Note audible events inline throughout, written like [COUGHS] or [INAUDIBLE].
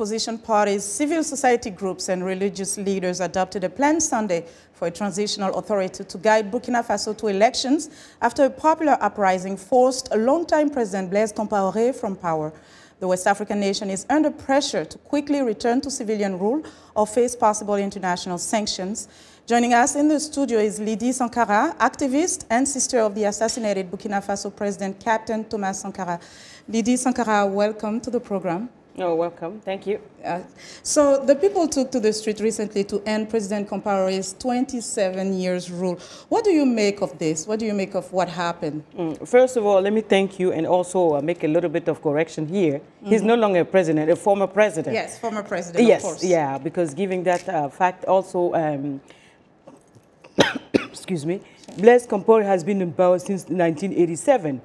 opposition parties, civil society groups and religious leaders adopted a plan Sunday for a transitional authority to guide Burkina Faso to elections after a popular uprising forced a longtime president Blaise Compaoré from power. The West African nation is under pressure to quickly return to civilian rule or face possible international sanctions. Joining us in the studio is Lydie Sankara, activist and sister of the assassinated Burkina Faso President Captain Thomas Sankara. Lydie Sankara, welcome to the program. Oh, welcome. Thank you. Uh, so the people took to the street recently to end President Compaoré's 27 years rule. What do you make of this? What do you make of what happened? Mm, first of all, let me thank you and also uh, make a little bit of correction here. Mm -hmm. He's no longer a president, a former president. Yes, former president, yes, yeah, because giving that uh, fact also, um, [COUGHS] excuse me, Blaise Compaoré has been in power since 1987.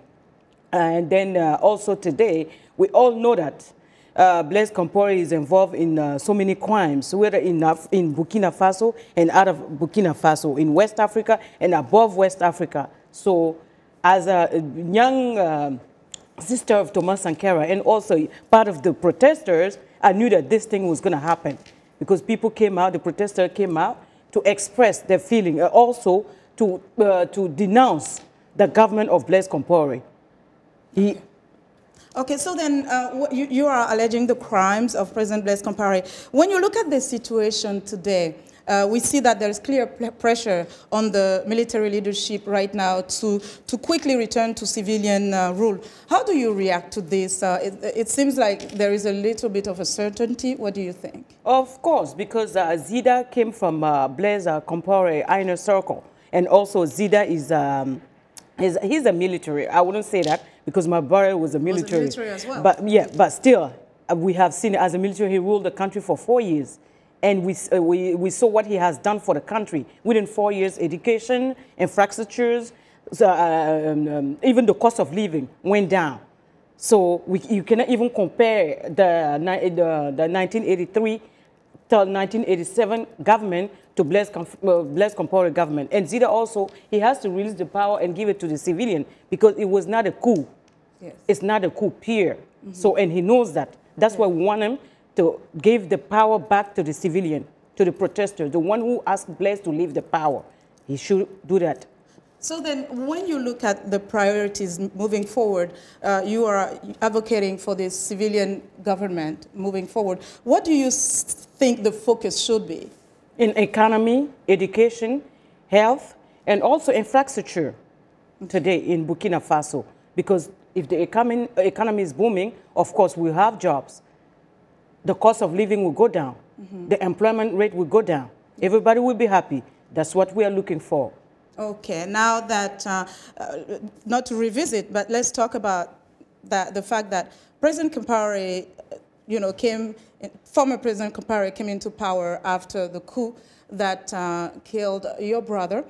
And then uh, also today, we all know that uh, Blaise Compaoré is involved in uh, so many crimes, whether in, in Burkina Faso and out of Burkina Faso, in West Africa and above West Africa. So as a young uh, sister of Thomas Sankara and also part of the protesters, I knew that this thing was going to happen because people came out, the protesters came out to express their feeling, uh, also to, uh, to denounce the government of Blaise Compaoré. He, Okay, so then uh, you, you, are alleging the crimes of President Blaise Compaoré. When you look at the situation today, uh, we see that there is clear pressure on the military leadership right now to, to quickly return to civilian uh, rule. How do you react to this? Uh, it, it, seems like there is a little bit of a certainty. What do you think? Of course, because uh, Zida came from uh, Blaise Compaoré inner circle. And also Zida is, um, is, he's a military. I wouldn't say that because my brother was a military. Was a military as well. But yeah, but still, uh, we have seen as a military, he ruled the country for four years. And we, uh, we, we saw what he has done for the country. Within four years, education, infrastructures, so, uh, um, um, even the cost of living went down. So we, you cannot even compare the, the, the 1983 till 1987 government to Blaise, uh, Blaise Compaoré government. And Zida also, he has to release the power and give it to the civilian because it was not a coup. Yes. It's not a coup here. Mm -hmm. So, and he knows that. That's why we want him to give the power back to the civilian, to the protester, the one who asked Blaise to leave the power. He should do that. So then, when you look at the priorities moving forward, uh, you are advocating for this civilian government moving forward. What do you think the focus should be? In economy, education, health, and also infrastructure today in Burkina Faso. Because if the economy, economy is booming, of course, we have jobs. The cost of living will go down. Mm -hmm. The employment rate will go down. Everybody will be happy. That's what we are looking for. Okay, now that, uh, uh, not to revisit, but let's talk about that, the fact that President Compaoré, you know, came, former President Compaoré came into power after the coup that uh, killed your brother.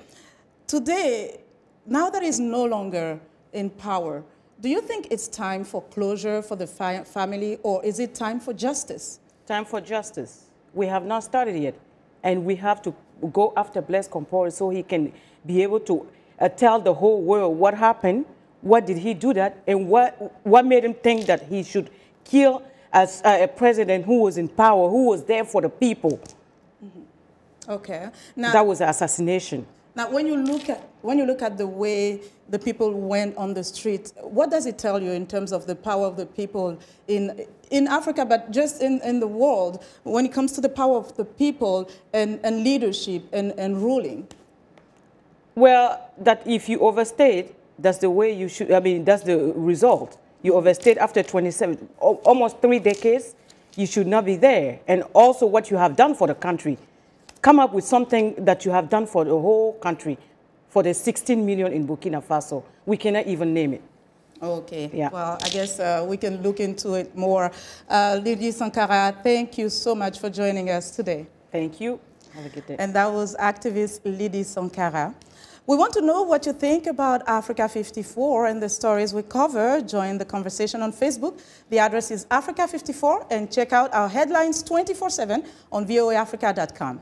Today, now that he's no longer in power, do you think it's time for closure for the family or is it time for justice? Time for justice. We have not started yet and we have to go after Blaise Compaoré so he can be able to uh, tell the whole world what happened, what did he do that, and what, what made him think that he should kill as uh, a president who was in power, who was there for the people. Mm -hmm. Okay. Now, that was assassination. Now, when you look at when you look at the way the people went on the street, what does it tell you in terms of the power of the people in in Africa, but just in, in the world, when it comes to the power of the people and, and leadership and, and ruling? Well, that if you overstate, that's the way you should, I mean, that's the result. You overstayed after 27, almost three decades, you should not be there. And also what you have done for the country. Come up with something that you have done for the whole country, for the 16 million in Burkina Faso. We cannot even name it. Okay. Yeah. Well, I guess uh, we can look into it more. Uh, Lydie Sankara, thank you so much for joining us today. Thank you. Have a good day. And that was activist Lydie Sankara. We want to know what you think about Africa 54 and the stories we cover. Join the conversation on Facebook. The address is Africa 54 and check out our headlines 24-7 on voaafrica.com.